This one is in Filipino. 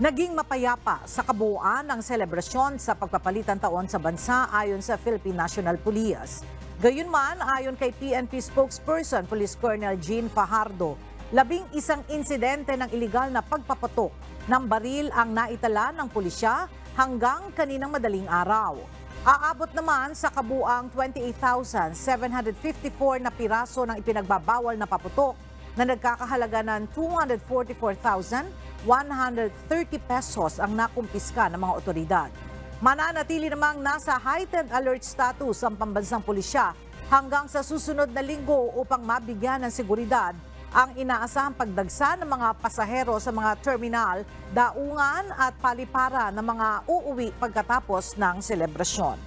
Naging mapayapa sa kabuuan ang selebrasyon sa pagpapalitan taon sa bansa ayon sa Philippine National Police. Gayunman, ayon kay PNP spokesperson Police Colonel Jean Fajardo, labing isang insidente ng iligal na pagpapatok ng baril ang naitala ng pulisya hanggang kaninang madaling araw. Aabot naman sa kabuang 28,754 na piraso ng ipinagbabawal na paputok na nagkakahalaga ng 244,130 pesos ang nakumpiska ng mga otoridad. Mananatili namang nasa heightened alert status ang pambansang pulisya hanggang sa susunod na linggo upang mabigyan ng seguridad ang inaasahang pagdagsa ng mga pasahero sa mga terminal, daungan at palipara ng mga uuwi pagkatapos ng selebrasyon.